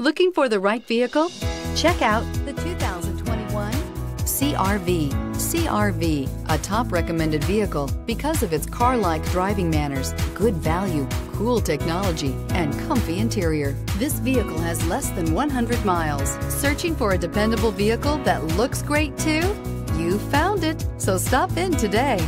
Looking for the right vehicle? Check out the 2021 CRV. CRV, a top recommended vehicle because of its car-like driving manners, good value, cool technology, and comfy interior. This vehicle has less than 100 miles. Searching for a dependable vehicle that looks great too? You found it, so stop in today.